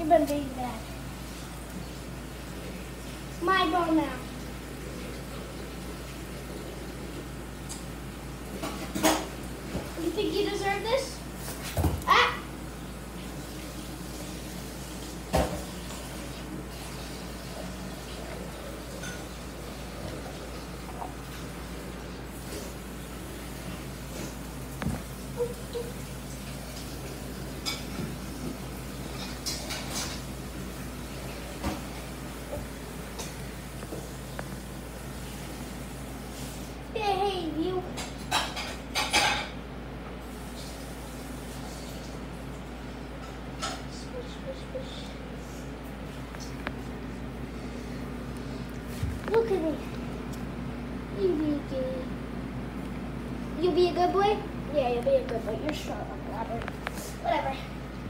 You've been being bad. My ball now. You think you deserve this? Ah! Hey, you. Swish. Look at me. You be. You be a good boy? Yeah, you'll be a good boy. You're strong, Robert.